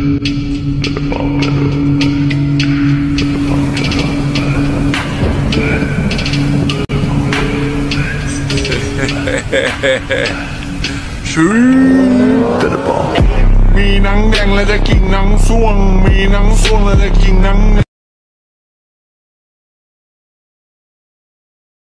ชื่อมีหนังแดงแล้วจะกินหนังส่วง มีหนังส่วงแล้วจะกินหนัง